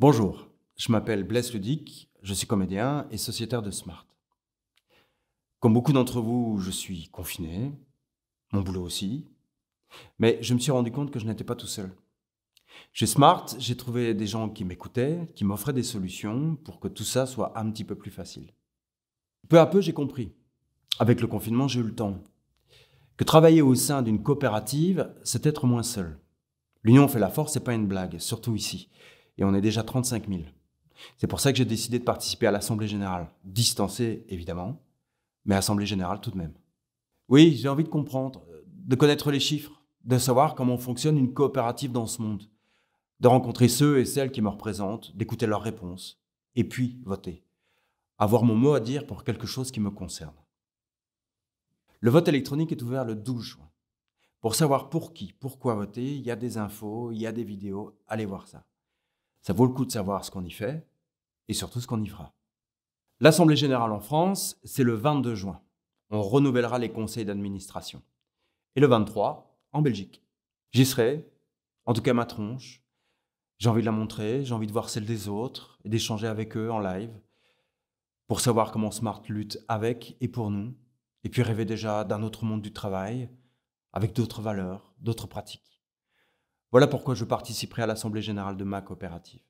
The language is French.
Bonjour, je m'appelle Blaise Ludic, je suis comédien et sociétaire de Smart. Comme beaucoup d'entre vous, je suis confiné, mon boulot aussi, mais je me suis rendu compte que je n'étais pas tout seul. Chez Smart, j'ai trouvé des gens qui m'écoutaient, qui m'offraient des solutions pour que tout ça soit un petit peu plus facile. Peu à peu, j'ai compris. Avec le confinement, j'ai eu le temps. Que travailler au sein d'une coopérative, c'est être moins seul. L'union fait la force, c'est pas une blague, surtout ici. Et on est déjà 35 000. C'est pour ça que j'ai décidé de participer à l'Assemblée Générale. Distancée, évidemment, mais Assemblée Générale tout de même. Oui, j'ai envie de comprendre, de connaître les chiffres, de savoir comment fonctionne une coopérative dans ce monde, de rencontrer ceux et celles qui me représentent, d'écouter leurs réponses, et puis voter. Avoir mon mot à dire pour quelque chose qui me concerne. Le vote électronique est ouvert le 12 juin. Pour savoir pour qui, pourquoi voter, il y a des infos, il y a des vidéos, allez voir ça. Ça vaut le coup de savoir ce qu'on y fait et surtout ce qu'on y fera. L'Assemblée générale en France, c'est le 22 juin. On renouvellera les conseils d'administration. Et le 23, en Belgique. J'y serai, en tout cas ma tronche. J'ai envie de la montrer, j'ai envie de voir celle des autres et d'échanger avec eux en live pour savoir comment Smart lutte avec et pour nous, et puis rêver déjà d'un autre monde du travail, avec d'autres valeurs, d'autres pratiques. Voilà pourquoi je participerai à l'Assemblée générale de ma coopérative.